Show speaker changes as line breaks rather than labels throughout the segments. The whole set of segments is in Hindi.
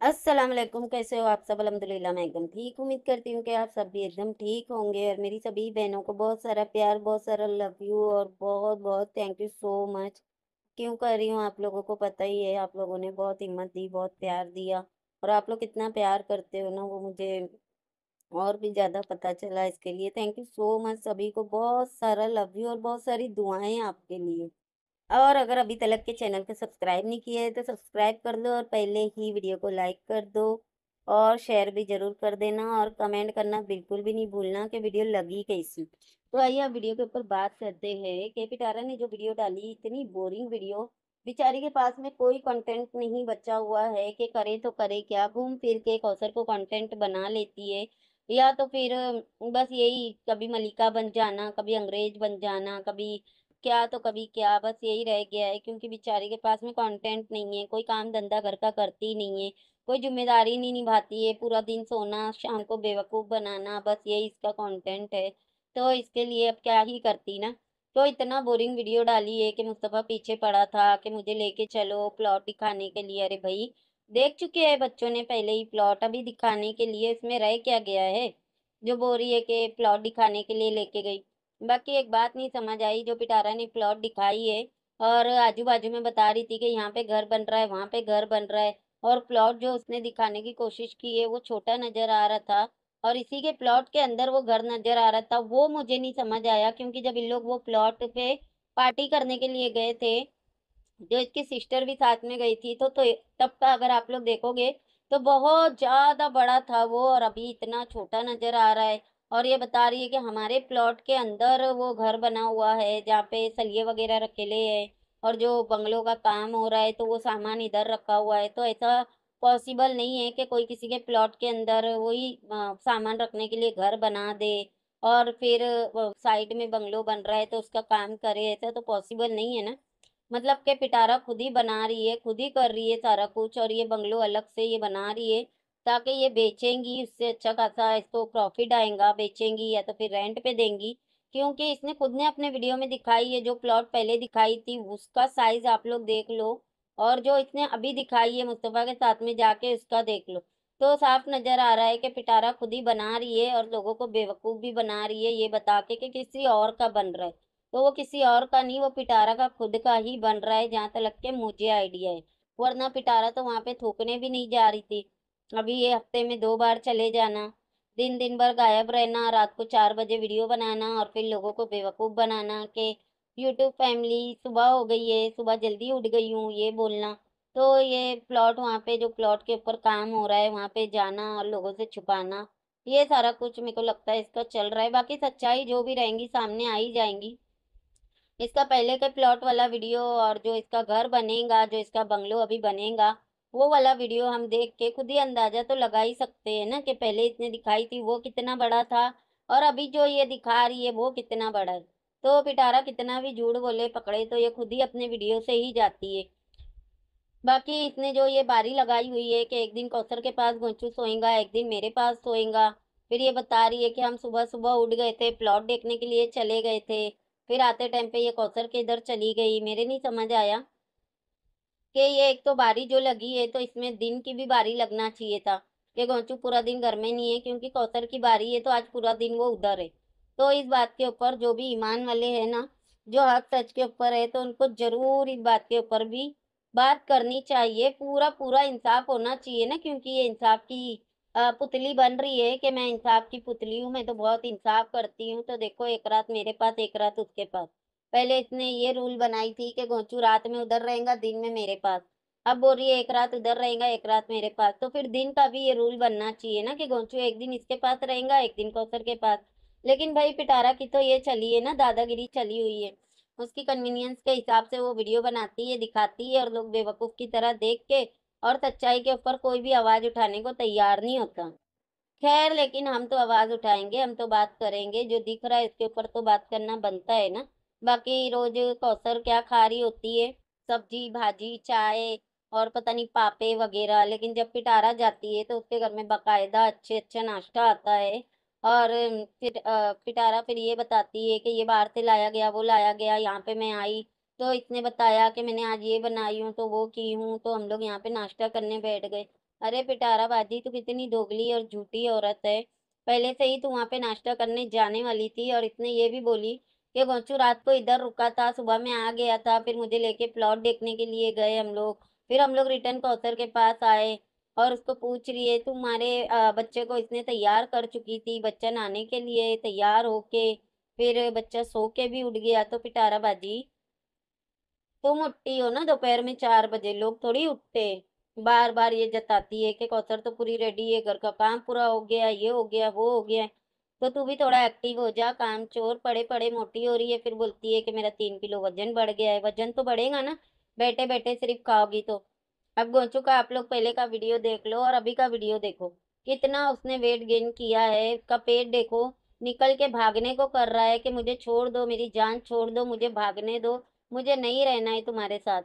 अस्सलाम वालेकुम, कैसे हो आप सब? अल्हम्दुलिल्लाह, मैं एकदम ठीक, उम्मीद करती हूँ कि आप सब भी एकदम ठीक होंगे और मेरी सभी बहनों को बहुत सारा प्यार, बहुत सारा लव यू और बहुत बहुत थैंक यू सो मच क्यों कर रही हूँ आप लोगों को पता ही है, आप लोगों ने बहुत हिम्मत दी, बहुत प्यार दिया और आप लोग कितना प्यार करते हो ना, वो मुझे और भी ज़्यादा पता चला इसके लिए। थैंक यू सो मच सभी को, बहुत सारा लव यू और बहुत सारी दुआएँ आपके लिए। और अगर अभी तलक के चैनल को सब्सक्राइब नहीं किया है तो सब्सक्राइब कर लो और पहले ही वीडियो को लाइक कर दो। और शेयर भी ज़रूर कर देना और कमेंट करना बिल्कुल भी नहीं भूलना कि वीडियो लगी कैसी। तो आइए आप वीडियो के ऊपर बात करते हैं। के पिटारा ने जो वीडियो डाली, इतनी बोरिंग वीडियो। बेचारी के पास में कोई कंटेंट नहीं बचा हुआ है कि करे तो करे क्या? घूम फिर के कौसर को कंटेंट बना लेती है। या तो फिर बस यही, कभी मलिका बन जाना, कभी अंग्रेज़ बन जाना, कभी क्या तो कभी क्या, बस यही रह गया है क्योंकि बेचारी के पास में कंटेंट नहीं है, कोई काम धंधा घर का करती नहीं है, कोई ज़िम्मेदारी नहीं निभाती है, पूरा दिन सोना, शाम को बेवकूफ़ बनाना, बस यही इसका कंटेंट है। तो इसके लिए अब क्या ही करती ना? तो इतना बोरिंग वीडियो डाली है कि मुस्तफ़ा पीछे पड़ा था कि मुझे लेके चलो प्लॉट दिखाने के लिए। अरे भाई, देख चुके हैं बच्चों ने पहले ही प्लॉट अभी दिखाने के लिए इसमें रह क्या गया है? जो बोल रही है कि प्लॉट दिखाने के लिए लेके गई। बाकी एक बात नहीं समझ आई जो पिटारा ने प्लॉट दिखाई है। और आजू बाजू में बता रही थी कि यहाँ पे घर बन रहा है वहाँ पे घर बन रहा है। और प्लॉट जो उसने दिखाने की कोशिश की है वो छोटा नज़र आ रहा था। और इसी के प्लॉट के अंदर वो घर नज़र आ रहा था। वो मुझे नहीं समझ आया क्योंकि जब इन लोग वो प्लॉट पे पार्टी करने के लिए गए थे जो इसकी सिस्टर भी साथ में गई थी तो, तो तब का अगर आप लोग देखोगे तो बहुत ज़्यादा बड़ा था वो और अभी इतना छोटा नज़र आ रहा है। और ये बता रही है कि हमारे प्लॉट के अंदर वो घर बना हुआ है, जहाँ पे सलिए वगैरह रखेले हैं और जो बंगलों का काम हो रहा है तो वो सामान इधर रखा हुआ है। तो ऐसा पॉसिबल नहीं है कि कोई किसी के प्लॉट के अंदर वही सामान रखने के लिए घर बना दे और फिर साइड में बंगलो बन रहा है तो उसका काम करे, ऐसा तो पॉसिबल नहीं है ना। मतलब कि पिटारा खुद ही बना रही है, खुद ही कर रही है सारा कुछ और ये बंगलो अलग से ये बना रही है। ताकि ये बेचेंगी उससे अच्छा खासा इसको प्रॉफिट आएगा, बेचेंगी या तो फिर रेंट पे देंगी। क्योंकि इसने खुद ने अपने वीडियो में दिखाई है जो प्लॉट पहले दिखाई थी, उसका साइज़ आप लोग देख लो और जो इसने अभी दिखाई है मुस्तफ़ा के साथ में जाके उसका देख लो। तो साफ़ नज़र आ रहा है कि पिटारा खुद ही बना रही है और लोगों को बेवकूफ़ भी बना रही है, ये बता के कि किसी और का बन रहा है। तो वो किसी और का नहीं, वो पिटारा का खुद का ही बन रहा है, जहाँ तक के मुझे आइडिया है। वरना पिटारा तो वहाँ पे थूकने भी नहीं जा रही थी। अभी ये हफ़्ते में दो बार चले जाना। दिन दिन भर गायब रहना, रात को चार बजे वीडियो बनाना और फिर लोगों को बेवकूफ़ बनाना कि यूट्यूब फैमिली सुबह हो गई है, सुबह जल्दी उठ गई हूँ, ये बोलना। तो ये प्लॉट वहाँ पे, जो प्लॉट के ऊपर काम हो रहा है, वहाँ पे जाना और लोगों से छुपाना, ये सारा कुछ मेरे को लगता है इसका चल रहा है। बाकी सच्चाई जो भी रहेंगी, सामने आ ही जाएँगी। इसका पहले का प्लॉट वाला वीडियो और जो इसका घर बनेगा, जो इसका बंगलो अभी बनेगा वो वाला वीडियो हम देख के खुद ही अंदाज़ा तो लगा ही सकते हैं ना कि पहले इसने दिखाई थी, वो कितना बड़ा था और अभी जो ये दिखा रही है वो कितना बड़ा है। तो पिटारा कितना भी झूठ बोले, पकड़े तो ये खुद ही अपने वीडियो से ही जाती है। बाकी इसने जो ये बारी लगाई हुई है कि एक दिन कौसर के पास गोंचू सोएगा, एक दिन मेरे पास सोएगा। फिर ये बता रही है कि हम सुबह सुबह उठ गए थे, प्लॉट देखने के लिए चले गए थे। फिर आते टाइम पे ये कौसर के इधर चली गई, मेरे नहीं समझ आया। कि ये एक तो बारी जो लगी है तो इसमें दिन की भी बारी लगना चाहिए था। कि गोंचू पूरा दिन घर में नहीं है, क्योंकि कौसर की बारी है तो आज पूरा दिन वो उधर है। तो इस बात के ऊपर जो भी ईमान वाले हैं ना, जो हक सच के ऊपर है तो उनको ज़रूर इस बात के ऊपर भी बात करनी चाहिए। पूरा पूरा इंसाफ होना चाहिए ना, क्योंकि ये इंसाफ की पुतली बन रही है कि मैं इंसाफ की पुतली हूँ, मैं तो बहुत इंसाफ करती हूँ। तो देखो, एक रात मेरे पास, एक रात उसके पास। पहले इसने ये रूल बनाई थी कि गोचू रात में उधर रहेगा, दिन में मेरे पास। अब बोल रही है, एक रात उधर रहेगा, एक रात मेरे पास। तो फिर दिन का भी ये रूल बनना चाहिए ना कि गोचू एक दिन इसके पास रहेगा, एक दिन कौसर के पास। लेकिन भाई पिटारा की तो ये चली है ना, दादागिरी चली हुई है। उसकी कन्वीनियंस के हिसाब से वो वीडियो बनाती है, दिखाती है और लोग बेवकूफ़ की तरह देख के और सच्चाई के ऊपर कोई भी आवाज़ उठाने को तैयार नहीं होता। खैर, लेकिन हम तो आवाज़ उठाएँगे, हम तो बात करेंगे। जो दिख रहा है, इसके ऊपर तो बात करना बनता है ना। बाकी रोज कौसर क्या खा रही होती है? सब्ज़ी, भाजी, चाय और पता नहीं पापे वगैरह। लेकिन जब पिटारा जाती है तो उसके घर में बाकायदा अच्छे अच्छा नाश्ता आता है। और फिर पिटारा फिर ये बताती है कि ये बाहर से लाया गया, वो लाया गया, यहाँ पे मैं आई। तो इसने बताया कि मैंने आज ये बनाई हूँ तो वो की हूँ तो हम लोग यहाँ पे नाश्ता करने बैठ गए। अरे पिटारा बाजी, तू कितनी दोगली और झूठी औरत है। पहले से ही तू वहाँ पे नाश्ता करने जाने वाली थी और इसने ये भी बोली कि गोचू रात को इधर रुका था, सुबह में आ गया था, फिर मुझे लेके प्लॉट देखने के लिए गए हम लोग। फिर हम लोग रिटर्न कौसर के पास आए और उसको पूछ रही है तुम्हारे बच्चे को इसने तैयार कर चुकी थी, बच्चा नहाने के लिए तैयार होके, फिर बच्चा सो के भी उठ गया तो पिटारा बाजी। तुम उठती हो ना दोपहर में चार बजे, लोग थोड़ी उठते। बार बार ये जताती है कि कौसर तो पूरी रेडी है, घर का काम पूरा हो गया, ये हो गया, वो हो गया। तो तू भी थोड़ा एक्टिव हो जा, काम चोर पड़े पड़े मोटी हो रही है, फिर बोलती है कि मेरा तीन किलो वज़न बढ़ गया है। वज़न तो बढ़ेगा ना बैठे बैठे सिर्फ़ खाओगी तो। अब गोचू का आप लोग पहले का वीडियो देख लो और अभी का वीडियो देखो। कितना उसने वेट गेन किया है, उसका पेट देखो। निकल के भागने को कर रहा है कि मुझे छोड़ दो, मेरी जान छोड़ दो, मुझे भागने दो, मुझे नहीं रहना है तुम्हारे साथ।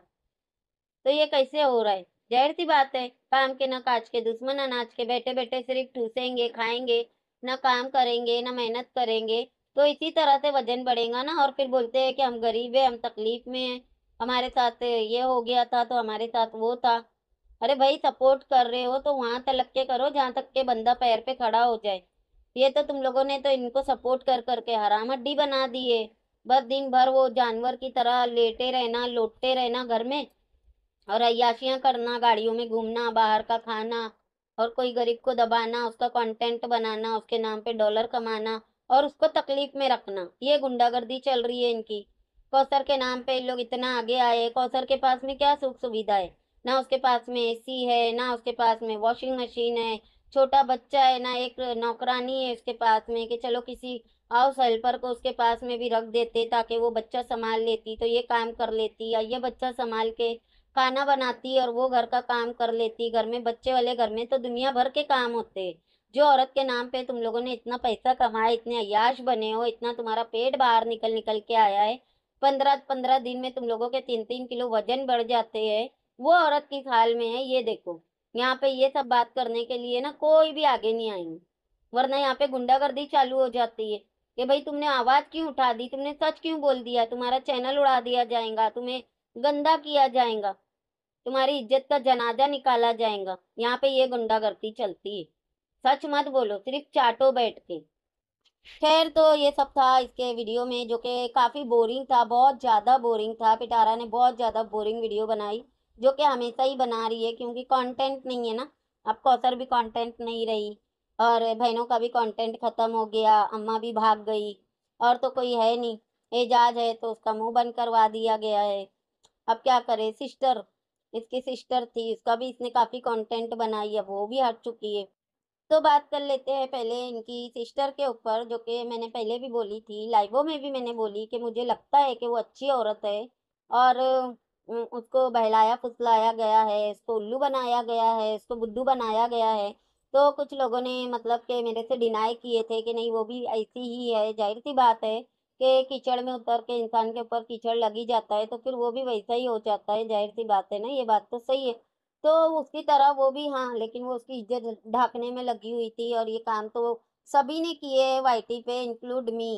तो ये कैसे हो रहा है? जहर सी बात है, काम के ना काज के, दुश्मन अनाज के बैठे बैठे सिर्फ़ ठूसेंगे, खाएँगे। ना काम करेंगे, ना मेहनत करेंगे तो इसी तरह से वज़न बढ़ेगा ना। और फिर बोलते हैं कि हम गरीब है, हम तकलीफ़ में हैं, हमारे साथ ये हो गया था तो हमारे साथ वो था। अरे भाई सपोर्ट कर रहे हो तो वहाँ तलक के करो, जहाँ तक के बंदा पैर पे खड़ा हो जाए। ये तो तुम लोगों ने तो इनको सपोर्ट कर करके हराम हड्डी बना दी है। बस दिन भर वो जानवर की तरह लेटे रहना, लोटते रहना घर में। और अयाशियाँ करना, गाड़ियों में घूमना, बाहर का खाना और कोई गरीब को दबाना, उसका कंटेंट बनाना, उसके नाम पे डॉलर कमाना और उसको तकलीफ़ में रखना, ये गुंडागर्दी चल रही है इनकी। कौसर के नाम पे लोग इतना आगे आए, कौसर के पास में क्या सुख सुविधा है? ना उसके पास में एसी है, ना उसके पास में वॉशिंग मशीन है, छोटा बच्चा है, ना एक नौकरानी है उसके पास में कि चलो किसी हाउस हेल्पर को उसके पास में भी रख देते ताकि वो बच्चा संभाल लेती तो ये काम कर लेती या ये बच्चा संभाल के खाना बनाती और वो घर का काम कर लेती। घर में, बच्चे वाले घर में तो दुनिया भर के काम होते। जो औरत के नाम पे तुम लोगों ने इतना पैसा कमाया, इतने अयाश बने हो, इतना तुम्हारा पेट बाहर निकल निकल के आया है, पंद्रह पंद्रह दिन में तुम लोगों के तीन तीन किलो वज़न बढ़ जाते हैं, वो औरत किस हाल में है, ये देखो। यहाँ पे ये सब बात करने के लिए ना कोई भी आगे नहीं आएँगे वरना यहाँ पे गुंडागर्दी चालू हो जाती है कि भाई तुमने आवाज़ क्यों उठा दी? तुमने सच क्यों बोल दिया? तुम्हारा चैनल उड़ा दिया जाएगा, तुम्हें गंदा किया जाएगा। तुम्हारी इज़्ज़त का जनाजा निकाला जाएगा। यहाँ पे ये गुंडागर्दी चलती है। सच मत बोलो, सिर्फ़ चाटो बैठ के। खैर तो ये सब था इसके वीडियो में, जो कि काफ़ी बोरिंग था, बहुत ज़्यादा बोरिंग था। पिटारा ने बहुत ज़्यादा बोरिंग वीडियो बनाई, जो कि हमेशा ही बना रही है, क्योंकि कंटेंट नहीं है ना। अब कौसर भी कंटेंट नहीं रही, और बहनों का भी कंटेंट ख़त्म हो गया, अम्मा भी भाग गई, और तो कोई है नहीं। एजाज है तो उसका मुँह बंद करवा दिया गया है। अब क्या करे सिस्टर इसकी सिस्टर थी उसका भी इसने काफ़ी कंटेंट बनाई है, वो भी हट चुकी है। तो बात कर लेते हैं पहले इनकी सिस्टर के ऊपर, जो कि मैंने पहले भी बोली थी लाइवों में भी मैंने बोली कि मुझे लगता है कि वो अच्छी औरत है और उसको बहलाया, फुसलाया गया है, इसको उल्लू बनाया गया है, इसको बुद्धू बनाया गया है। तो कुछ लोगों ने मतलब कि मेरे से डिनाई किए थे कि नहीं, वो भी ऐसी ही है, ज़ाहिर सी बात है। कि कीचड़ में उतर के इंसान के ऊपर कीचड़ लगी जाता है तो फिर वो भी वैसा ही हो जाता है, ज़ाहिर सी बात है ना, ये बात तो सही है। तो उसकी तरह वो भी हाँ लेकिन वो उसकी इज़्ज़त ढाकने में लगी हुई थी और ये काम तो सभी ने किए है वाईटी पे इंक्लूड मी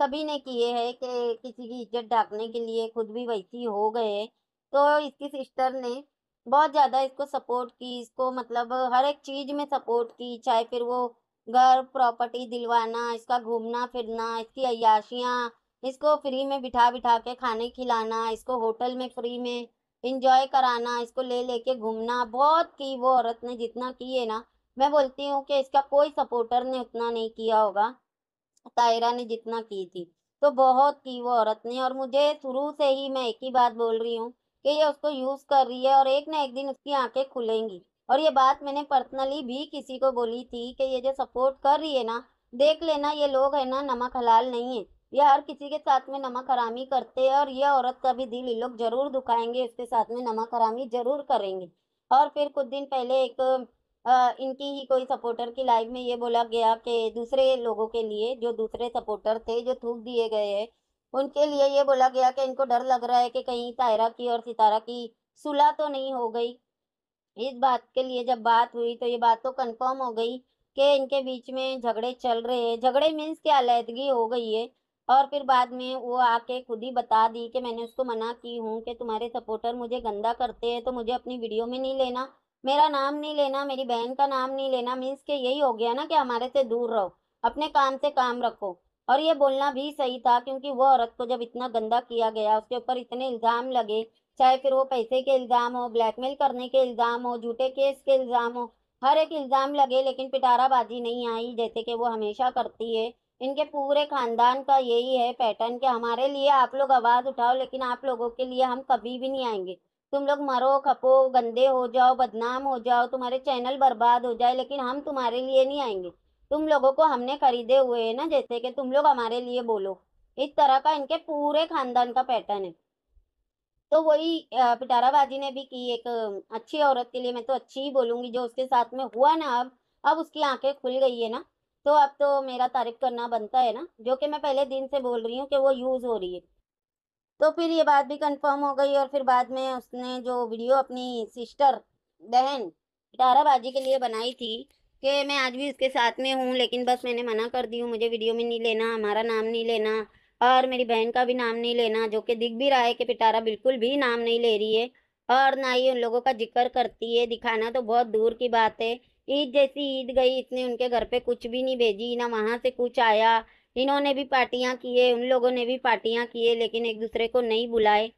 सभी ने किए हैं कि किसी की इज़्ज़त ढाकने के लिए खुद भी वैसी हो गए तो इसकी सिस्टर ने बहुत ज़्यादा इसको सपोर्ट की, इसको मतलब हर एक चीज़ में सपोर्ट की, चाहे फिर वो घर प्रॉपर्टी दिलवाना, इसका घूमना, फिरना, इसकी अयाशियाँ इसको फ्री में बिठा बिठा के खाने खिलाना, इसको होटल में फ्री में इंजॉय कराना, इसको ले लेके घूमना, बहुत की वो औरत ने जितना की है ना, मैं बोलती हूँ कि इसका कोई सपोर्टर ने उतना नहीं किया होगा, तायरा ने जितना की थी। तो बहुत की वो औरत ने, और मुझे शुरू से ही मैं एक ही बात बोल रही हूँ कि ये उसको यूज़ कर रही है, और एक ना एक दिन उसकी आँखें खुलेंगी। और ये बात मैंने पर्सनली भी किसी को बोली थी कि ये जो सपोर्ट कर रही है ना देख लेना ये लोग है ना नमक हलाल नहीं है। ये हर किसी के साथ में नमक हरामी करते हैं और ये औरत का भी दिल ये लोग ज़रूर दुखाएँगे उसके साथ में नमक हरामी ज़रूर करेंगे। और फिर कुछ दिन पहले एक आ, इनकी ही कोई सपोर्टर की लाइव में ये बोला गया कि दूसरे लोगों के लिए जो दूसरे सपोर्टर थे जो थूक दिए गए हैं उनके लिए ये बोला गया कि इनको डर लग रहा है कि कहीं तायरा की और सितारा की सुलह तो नहीं हो गई। इस बात के लिए जब बात हुई तो ये बात तो कंफर्म हो गई कि इनके बीच में झगड़े चल रहे हैं। झगड़े मीन्स की अलीहदगी हो गई है। और फिर बाद में वो आके खुद ही बता दी कि मैंने उसको मना की हूँ कि तुम्हारे सपोर्टर मुझे गंदा करते हैं तो मुझे अपनी वीडियो में नहीं लेना, मेरा नाम नहीं लेना, मेरी बहन का नाम नहीं लेना। मीन्स के यही हो गया ना कि हमारे से दूर रहो, अपने काम से काम रखो। और ये बोलना भी सही था क्योंकि वो औरत को जब इतना गंदा किया गया, उसके ऊपर इतने इल्ज़ाम लगे चाहे फिर वो पैसे के इल्ज़ाम हो, ब्लैकमेल करने के इल्ज़ाम हो, झूठे केस के इल्ज़ाम हो, हर एक इल्ज़ाम लगे लेकिन पिटाराबाजी नहीं आई जैसे कि वो हमेशा करती है। इनके पूरे खानदान का यही है पैटर्न कि हमारे लिए आप लोग आवाज़ उठाओ लेकिन आप लोगों के लिए हम कभी भी नहीं आएँगे। तुम लोग मरो, खपो, गंदे हो जाओ, बदनाम हो जाओ, तुम्हारे चैनल बर्बाद हो जाए लेकिन हम तुम्हारे लिए नहीं आएँगे। तुम लोगों को हमने खरीदे हुए हैं ना जैसे कि तुम लोग हमारे लिए बोलो। इस तरह का इनके पूरे खानदान का पैटर्न है। तो वही पिटाराबाजी ने भी की एक अच्छी औरत के लिए, मैं तो अच्छी ही बोलूँगी, जो उसके साथ में हुआ ना अब अब उसकी आँखें खुल गई है ना तो अब तो मेरा तारीफ़ करना बनता है ना, जो कि मैं पहले दिन से बोल रही हूँ कि वो यूज़ हो रही है। तो फिर ये बात भी कंफर्म हो गई और फिर बाद में उसने जो वीडियो अपनी सिस्टर, बहन, पिटाराबाजी के लिए बनाई थी, कि मैं आज भी उसके साथ में हूँ, लेकिन बस मैंने मना कर दी हूँ, मुझे वीडियो में नहीं लेना, हमारा नाम नहीं लेना और मेरी बहन का भी नाम नहीं लेना, जो कि दिख भी रहा है कि पिटारा बिल्कुल भी नाम नहीं ले रही है। और ना ही उन लोगों का ज़िक्र करती है, दिखाना तो बहुत दूर की बात है। ईद जैसी ईद गई, इसने उनके घर पे कुछ भी नहीं भेजी, ना वहाँ से कुछ आया। इन्होंने भी पार्टियाँ किए, उन लोगों ने भी पार्टियाँ किए, लेकिन एक दूसरे को नहीं बुलाए।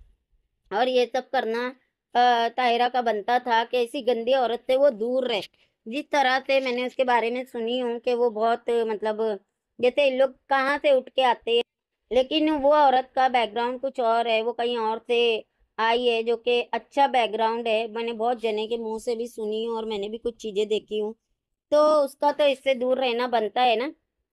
और ये सब करना ताहिरा का बनता था कि ऐसी गंदी औरत से वो दूर रहे। जिस तरह से मैंने उसके बारे में सुनी हूँ कि वो बहुत मतलब जैसे इन लोग कहाँ से उठ के आते हैं। लेकिन वो औरत का बैकग्राउंड कुछ और है, वो कहीं और से आई है जो कि अच्छा बैकग्राउंड है। मैंने बहुत जने के मुँह से भी सुनी हूँ और मैंने भी कुछ चीज़ें देखी हूँ। तो उसका तो इससे दूर रहना बनता है ना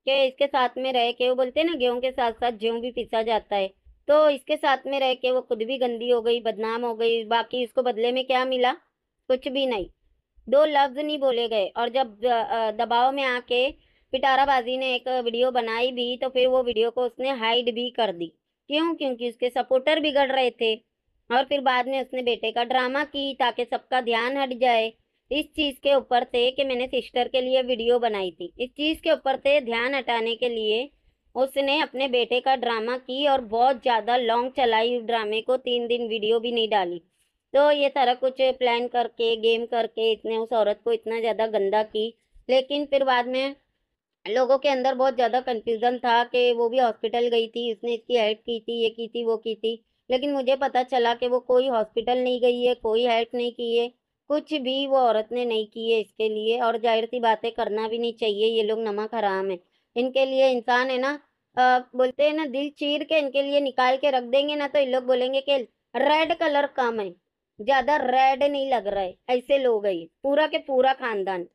कि इसके साथ में रह के, वो बोलते हैं ना, गेहूँ के साथ साथ गेहूँ भी पिसा जाता है। तो इसके साथ में रह के वो खुद भी गंदी हो गई, बदनाम हो गई, बाकी उसको बदले में क्या मिला? कुछ भी नहीं। दो लफ्ज़ नहीं बोले गए और जब दबाव में आके पिटाराबाजी ने एक वीडियो बनाई भी तो फिर वो वीडियो को उसने हाइड भी कर दी। क्यों? क्योंकि उसके सपोर्टर बिगड़ रहे थे। और फिर बाद में उसने बेटे का ड्रामा की ताकि सबका ध्यान हट जाए। इस चीज़ के ऊपर से कि मैंने सिस्टर के लिए वीडियो बनाई थी। इस चीज़ के ऊपर से ध्यान हटाने के लिए उसने अपने बेटे का ड्रामा की और बहुत ज़्यादा लॉन्ग चलाई ड्रामे को। तीन दिन वीडियो भी नहीं डाली। तो ये सारा कुछ प्लान करके गेम करके इतने उस औरत को इतना ज़्यादा गंदा की। लेकिन फिर बाद में लोगों के अंदर बहुत ज़्यादा कन्फ्यूज़न था कि वो भी हॉस्पिटल गई थी उसने इसकी हेल्प की थी ये की थी वो की थी। लेकिन मुझे पता चला कि वो कोई हॉस्पिटल नहीं गई है कोई हेल्प नहीं की है कुछ भी वो औरत ने नहीं की है इसके लिए। और ज़ाहिर सी बातें करना भी नहीं चाहिए ये लोग नमक हराम है। इनके लिए इंसान है ना आ, बोलते हैं ना दिल चीर के इनके लिए निकाल के रख देंगे ना तो इन लोग बोलेंगे कि रेड कलर कम है ज़्यादा रेड नहीं लग रहा है ऐसे लोग है पूरा के पूरा खानदान।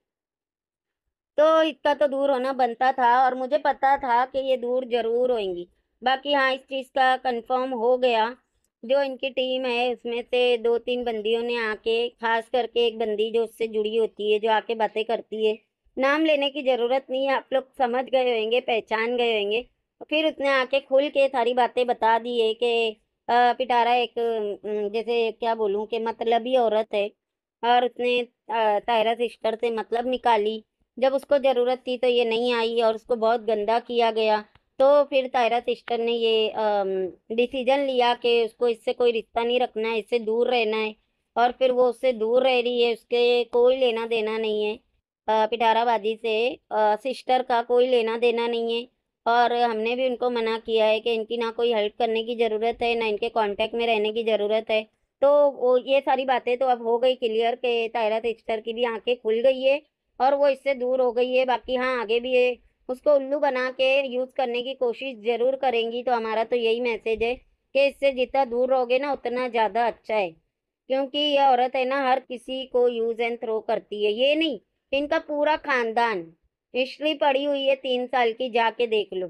तो इसका तो दूर होना बनता था और मुझे पता था कि ये दूर ज़रूर होएँगी बाकी हाँ इस चीज़ का कंफर्म हो गया। जो इनकी टीम है, उसमें से दो तीन बंदियों ने आके, खास करके एक बंदी जो उससे जुड़ी होती है, जो आके बातें करती है। नाम लेने की ज़रूरत नहीं है आप लोग समझ गए होंगे, पहचान गए होंगे। फिर उसने आके खुल के सारी बातें बता दी है कि पिटारा एक जैसे क्या बोलूँ कि मतलबी औरत है। और उसने तायरा सिस्टर से मतलब निकाली। जब उसको ज़रूरत थी तो ये नहीं आई और उसको बहुत गंदा किया गया तो फिर तायरा सिस्टर ने ये डिसीज़न लिया कि उसको इससे कोई रिश्ता नहीं रखना है, इससे दूर रहना है। और फिर वो उससे दूर रह रही है, उसके कोई लेना देना नहीं है। पिटाराबादी से सिस्टर का कोई लेना देना नहीं है। और हमने भी उनको मना किया है कि इनकी ना कोई हेल्प करने की ज़रूरत है, ना इनके कांटेक्ट में रहने की ज़रूरत है। तो वो, ये सारी बातें तो अब हो गई क्लियर कि तायरा सिस्टर की भी आँखें खुल गई है। और वो इससे दूर हो गई है, बाकी हाँ आगे भी है। उसको उल्लू बना के यूज़ करने की कोशिश ज़रूर करेंगी तो हमारा तो यही मैसेज है कि इससे जितना दूर रहोगे ना, उतना ज़्यादा अच्छा है। क्योंकि ये औरत है ना, हर किसी को यूज़ एंड थ्रो करती है। ये नहीं, इनका पूरा खानदान हिस्ट्री पड़ी हुई है, तीन साल की, जाके देख लो।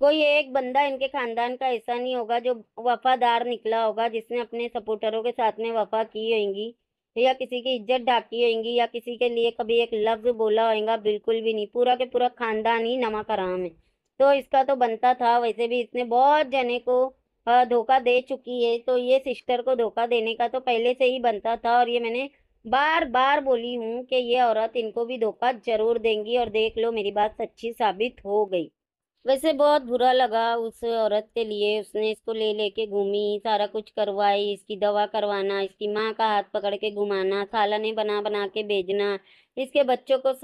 कोई एक बंदा इनके खानदान का ऐसा नहीं होगा, जो वफादार निकला होगा, जिसने अपने सपोर्टरों के साथ में वफा की होंगी या किसी की इज़्ज़त ढाकी होगी या किसी के लिए कभी एक लफ्ज़ बोला होगा बिल्कुल भी नहीं। पूरा के पूरा खानदान ही नमक हराम है। तो इसका तो बनता था, वैसे भी इसने बहुत जने को धोखा दे चुकी है। तो ये सिस्टर को धोखा देने का तो पहले से ही बनता था और ये मैंने बार बार बोली हूँ कि ये औरत इनको भी धोखा ज़रूर देंगी और देख लो मेरी बात सच्ची साबित हो गई। वैसे बहुत बुरा लगा उस औरत के लिए। उसने इसको ले लेके घूमी, सारा कुछ करवाई, इसकी दवा करवाना, इसकी माँ का हाथ पकड़ के घुमाना सालाने बना बना के भेजना, इसके बच्चों को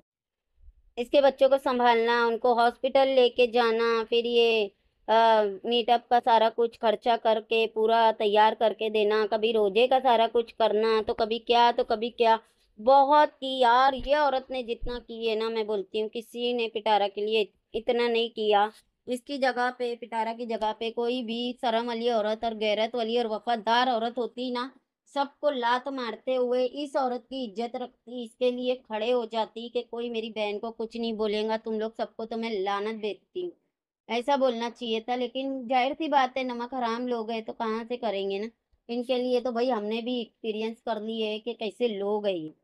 इसके बच्चों को संभालना, उनको हॉस्पिटल लेके जाना, फिर ये मीटअप का सारा कुछ खर्चा करके पूरा तैयार करके देना, कभी रोज़े का सारा कुछ करना तो कभी क्या तो कभी क्या। बहुत की यार, ये औरत ने जितना की है ना, मैं बोलती हूँ, किसी ने पिटारा के लिए इतना नहीं किया। इसकी जगह पे, पिटारा की जगह पे कोई भी शर्म वाली औरत और गैरत वाली और वफादार औरत होती ना, सबको लात मारते हुए इस औरत की इज़्ज़त रखती, इसके लिए खड़े हो जाती कि कोई मेरी बहन को कुछ नहीं बोलेगा, तुम लोग सबको तो मैं लानत देती हूँ। ऐसा बोलना चाहिए था, लेकिन ज़ाहिर सी बात है, नमक हराम लोग हैं तो कहाँ से करेंगे ना? इनके लिए तो भाई हमने भी एक्सपीरियंस कर लिए है कि कैसे लोग है ये।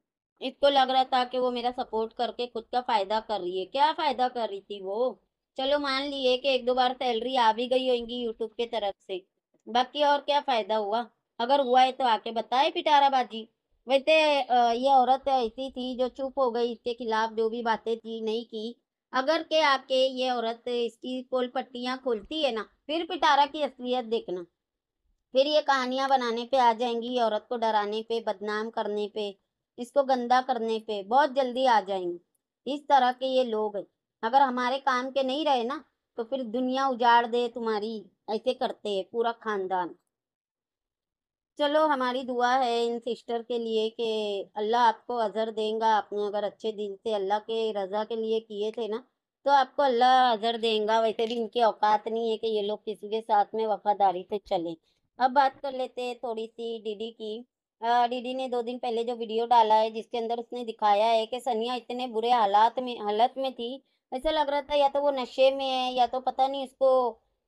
इसको लग रहा था कि वो मेरा सपोर्ट करके खुद का फ़ायदा कर रही है। क्या फ़ायदा कर रही थी वो? चलो मान लिए कि एक दो बार सैलरी आ भी गई होगी यूट्यूब के तरफ़ से। बाकी और क्या फ़ायदा हुआ? अगर हुआ है तो आके बताए पिटारा बाजी। वैसे ये औरत ऐसी थी जो चुप हो गई, इसके खिलाफ जो भी बातें थी, नहीं की। अगर के आके ये औरत इसकी पोल पट्टियाँ खोलती है ना, फिर पिटारा की असलियत देखना। फिर ये कहानियाँ बनाने पे आ जाएँगी, औरत को डराने पे, बदनाम करने पे। इसको गंदा करने पे बहुत जल्दी आ जाएँगी। इस तरह के ये लोग अगर हमारे काम के नहीं रहे ना तो फिर दुनिया उजाड़ दे तुम्हारी। ऐसे करते हैं पूरा खानदान। चलो, हमारी दुआ है इन सिस्टर के लिए कि अल्लाह आपको अज़र देगा। आपने अगर अच्छे दिल से अल्लाह के रज़ा के लिए किए थे ना तो आपको अल्लाह अज़र देगा। वैसे भी इनकी औकात नहीं है कि ये लोग किसी के साथ में वफादारी से चले। अब बात कर लेते हैं थोड़ी सी डीडी की। डीडी ने दो दिन पहले जो वीडियो डाला है जिसके अंदर उसने दिखाया है कि सनिया इतने बुरे हालात में हालत में थी। ऐसा लग रहा था या तो वो नशे में है या तो पता नहीं उसको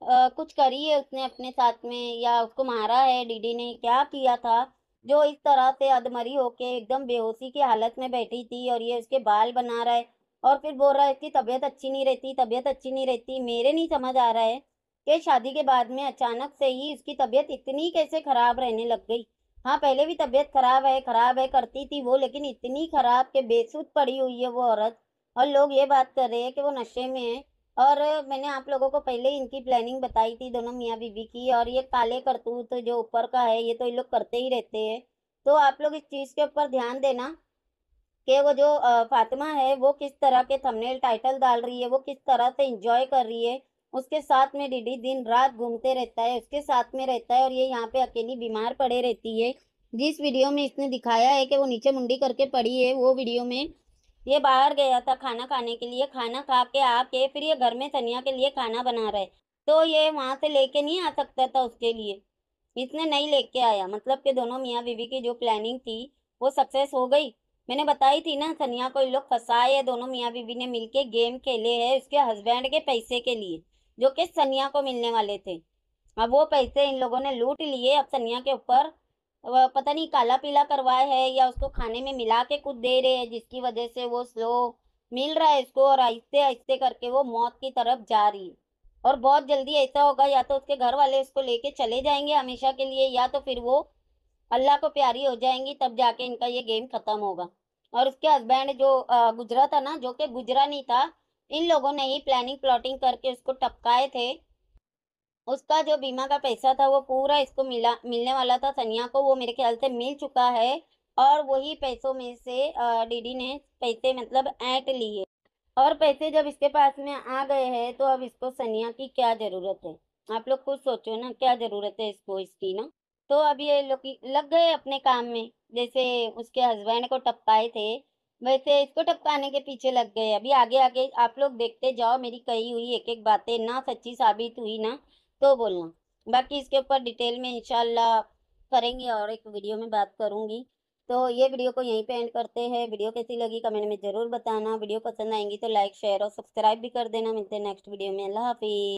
आ, कुछ करी है उसने अपने साथ में या उसको मारा है। डीडी ने क्या किया था? जो इस तरह से अधमरी होके एकदम बेहोशी की हालत में बैठी थी और ये उसके बाल बना रहा है और फिर बोल रहा है इसकी तबीयत अच्छी नहीं रहती तबीयत अच्छी नहीं रहती। मेरे नहीं समझ आ रहा है कि शादी के बाद में अचानक से ही उसकी तबीयत इतनी कैसे खराब रहने लग गई। हाँ पहले भी तबीयत खराब है खराब है, करती थी वो, लेकिन इतनी खराब के बेसुध पड़ी हुई है वो औरत। और लोग ये बात कर रहे हैं कि वो नशे में है। और मैंने आप लोगों को पहले इनकी प्लानिंग बताई थी, दोनों मियाँ बीबी की, और ये काले करतूत तो जो ऊपर का है, ये तो ये लोग करते ही रहते हैं। तो आप लोग इस चीज़ के ऊपर ध्यान देना कि वो जो फातिमा है, वो किस तरह के थंबनेल टाइटल डाल रही है, वो किस तरह से इंजॉय कर रही है। उसके साथ में डीडी दिन रात घूमते रहता है, उसके साथ में रहता है और ये यहाँ पे अकेली बीमार पड़े रहती है। जिस वीडियो में इसने दिखाया है कि वो नीचे मुंडी करके पड़ी है, वो वीडियो में ये बाहर गया था खाना खाने के लिए, खाना खा के आके फिर ये घर में सनिया के लिए खाना बना रहे तो ये वहाँ से लेके नहीं आ सकता था उसके लिए। इसने नहीं लेके आया मतलब कि दोनों मियाँ बीवी की जो प्लानिंग थी, वो सक्सेस हो गई। मैंने बताई थी ना, सनिया को लोग फंसाए दोनों मियाँ बीवी ने मिलके गेम खेले है, उसके हस्बैंड के पैसे के लिए। जो कि सनिया को मिलने वाले थे। अब वो पैसे इन लोगों ने लूट लिए, अब सनिया के ऊपर पता नहीं काला पीला करवाए है या उसको खाने में मिला के कुछ दे रहे हैं, जिसकी वजह से वो स्लो मिल रहा है इसको और आहिस्ते आहिस्ते करके वो मौत की तरफ़ जा रही है। और बहुत जल्दी ऐसा होगा, या तो उसके घर वाले उसको लेके चले जाएँगे हमेशा के लिए, या तो फिर वो अल्लाह को प्यारी हो जाएँगी, तब जाके इनका ये गेम खत्म होगा। और उसके हस्बैंड जो गुजरा था ना, जो कि गुजरा नहीं था इन लोगों ने ही प्लानिंग प्लॉटिंग करके उसको टपकाए थे। उसका जो बीमा का पैसा था, वो पूरा इसको मिला, मिलने वाला था सनिया को। वो मेरे ख्याल से मिल चुका है और वही पैसों में से डीडी ने पैसे मतलब ऐट लिए। और पैसे जब इसके पास में आ गए हैं तो अब इसको सनिया की क्या ज़रूरत है? आप लोग खुद सोचो ना, क्या ज़रूरत है इसको, इसकी ना? तो अब ये लोग लग गए अपने काम में, जैसे उसके हस्बैंड को टपकाए थे। वैसे इसको टपकाने के पीछे लग गए। अभी आगे आगे आप लोग देखते जाओ, मेरी कही हुई एक एक बातें ना सच्ची साबित हुई ना तो बोलना। बाकी इसके ऊपर डिटेल में इंशाल्लाह करेंगे और एक वीडियो में बात करूँगी। तो ये वीडियो को यहीं पे एंड करते हैं। वीडियो कैसी लगी कमेंट में ज़रूर बताना। वीडियो पसंद आएँगी तो लाइक, शेयर और सब्सक्राइब भी कर देना। मिलते हैं नेक्स्ट वीडियो में। अल्लाह हाफिज़।